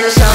no chão